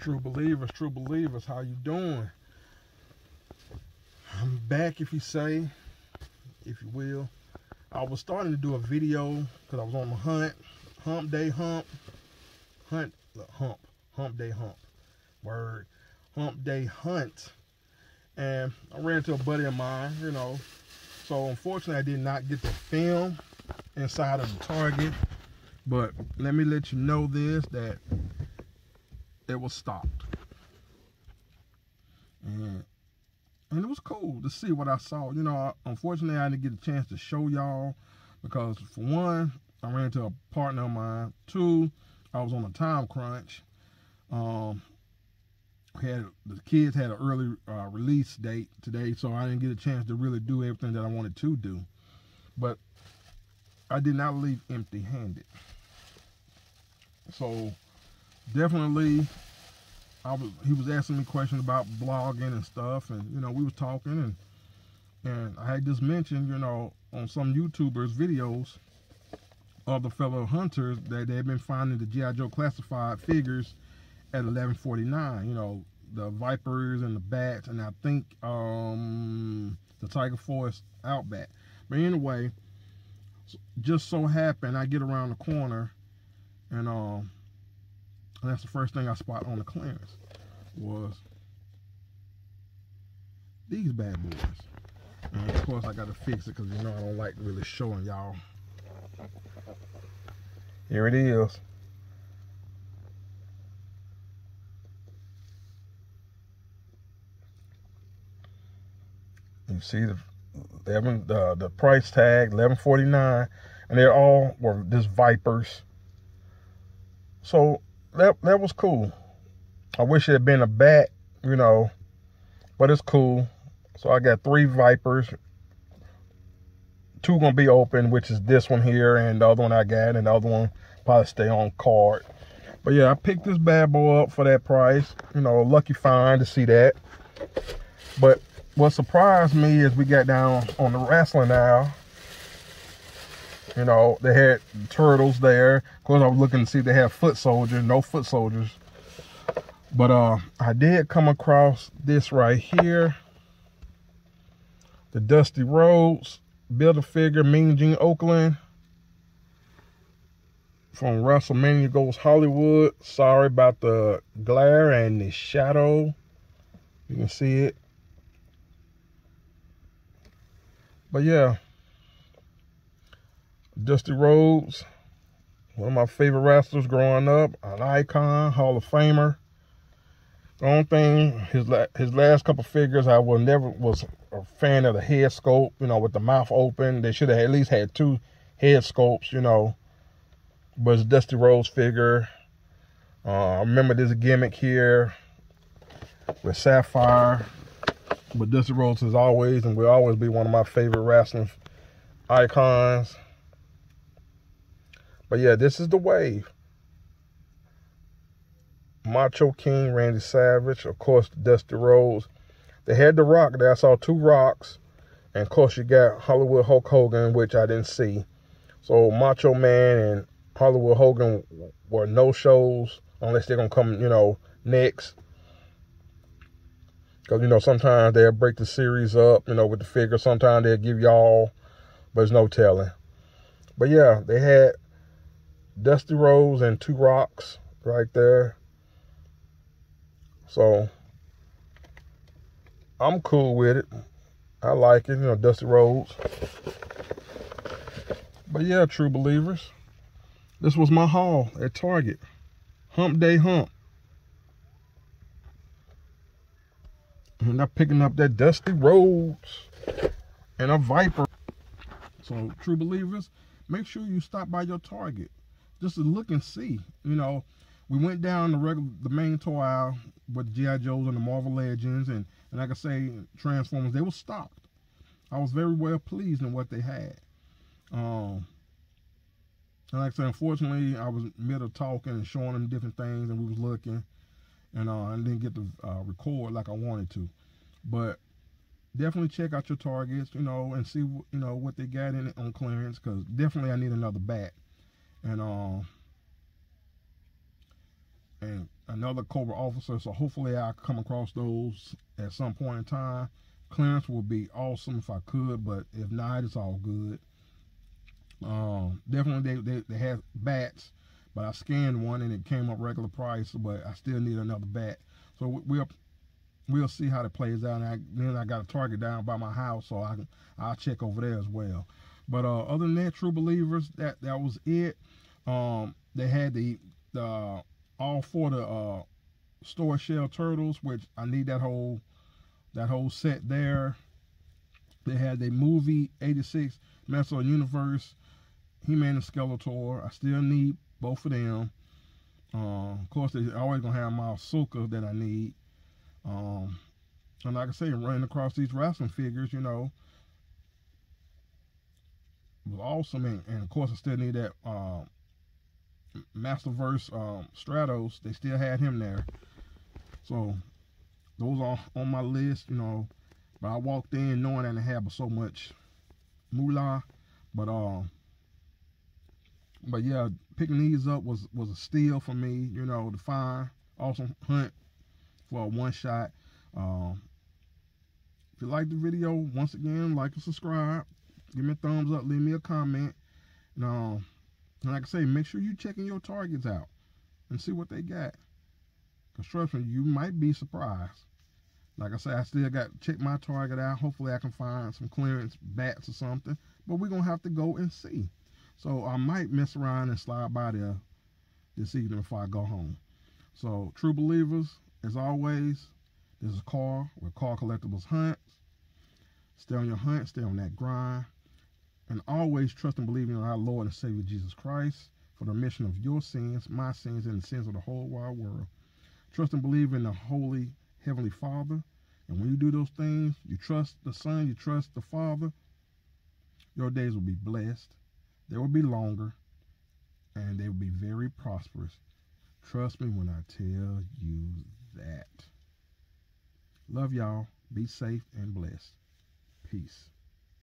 True believers, true believers, how you doing? I'm back, if you say, if you will. I was starting to do a video because I was on the hunt, hump day hump, hunt, hump, hump day hump, word, hump day hunt. And I ran into a buddy of mine, you know. So unfortunately, I did not get the film inside of the target. But let me let you know this, that it was stopped. And, and it was cool to see what I saw. You know, unfortunately, I didn't get a chance to show y'all because, for one, I ran into a partner of mine. Two, I was on a time crunch. Um, had the kids had an early uh, release date today, so I didn't get a chance to really do everything that I wanted to do. But I did not leave empty-handed. So definitely I was he was asking me questions about blogging and stuff and you know we was talking and and I had just mentioned you know on some YouTubers videos of the fellow hunters that they've been finding the G.I. Joe classified figures at 1149 you know the vipers and the bats and I think um the Tiger Force Outback but anyway just so happened I get around the corner and um, and that's the first thing I spot on the clearance was these bad boys. And of course I gotta fix it because you know I don't like really showing y'all. Here it is. You see the 11 the, the price tag 1149 and they're all were just vipers so that that was cool. I wish it had been a bat, you know, but it's cool. So I got three Vipers. Two gonna be open, which is this one here and the other one I got, and the other one probably stay on card. But yeah, I picked this bad boy up for that price. You know, lucky find to see that. But what surprised me is we got down on the wrestling now you know, they had turtles there. Of course, I was looking to see if they had foot soldiers. No foot soldiers. But uh, I did come across this right here. The Dusty Rhodes. Build-A-Figure Mean Gene Okerlund. From WrestleMania Goes Hollywood. Sorry about the glare and the shadow. You can see it. But yeah. Dusty Rhodes, one of my favorite wrestlers growing up, an icon, Hall of Famer. The only thing, his his last couple figures, I will never was a fan of the head sculpt, you know, with the mouth open. They should have at least had two head sculpts, you know. But it's Dusty Rhodes figure. Uh, I remember this gimmick here with Sapphire. But Dusty Rhodes is always and will always be one of my favorite wrestling icons. But yeah, this is the wave. Macho King, Randy Savage, of course, Dusty Rhodes. They had the Rock there. I saw two Rocks. And of course, you got Hollywood Hulk Hogan, which I didn't see. So Macho Man and Hollywood Hogan were no shows unless they're going to come, you know, next. Because, you know, sometimes they'll break the series up, you know, with the figure. Sometimes they'll give y'all, but there's no telling. But yeah, they had Dusty Rhodes and two rocks right there. So I'm cool with it. I like it, you know, Dusty Rhodes. But yeah, true believers. This was my haul at Target. Hump Day Hump. And I'm picking up that Dusty Rhodes and a Viper. So, true believers, make sure you stop by your Target just to look and see. You know, we went down the regular, the main toy aisle with GI Joes and the Marvel Legends, and and like I say, Transformers. They were stocked. I was very well pleased in what they had. Um, and like I said, unfortunately, I was middle talking and showing them different things, and we was looking, and uh, I didn't get to uh, record like I wanted to. But definitely check out your targets, you know, and see you know what they got in it on clearance, because definitely I need another bat and um and another Cobra officer. So hopefully I come across those at some point in time. Clearance would be awesome if I could, but if not, it's all good. Um, definitely they, they, they had bats, but I scanned one and it came up regular price, but I still need another bat. So we'll we'll see how it plays out. And I, then I got a target down by my house, so I I'll check over there as well. But uh, other than that, true believers, that that was it. Um, they had the the all for the uh, store shell turtles, which I need that whole that whole set there. They had the movie 86 Meso Universe, He-Man and Skeletor. I still need both of them. Uh, of course, they're always gonna have my Ahsoka that I need. Um, and like I say, running across these wrestling figures, you know, was awesome. And, and of course, I still need that um, Masterverse um, Stratos. They still had him there. So those are on my list, you know. But I walked in knowing that I had so much moolah. But um, but yeah, picking these up was was a steal for me, you know, to find awesome hunt for a one shot. Um, if you like the video, once again, like and subscribe. Give me a thumbs up, leave me a comment. And, um, and like I say, make sure you're checking your targets out and see what they got. Construction, you might be surprised. Like I said, I still got to check my target out. Hopefully I can find some clearance bats or something. But we're going to have to go and see. So I might mess around and slide by there this evening before I go home. So true believers, as always, this is Carl with Carl Collectibles Hunt. Stay on your hunt, stay on that grind. And always trust and believe in our Lord and Savior Jesus Christ for the remission of your sins, my sins, and the sins of the whole wide world. Trust and believe in the Holy Heavenly Father. And when you do those things, you trust the Son, you trust the Father, your days will be blessed. They will be longer, and they will be very prosperous. Trust me when I tell you that. Love y'all. Be safe and blessed. Peace.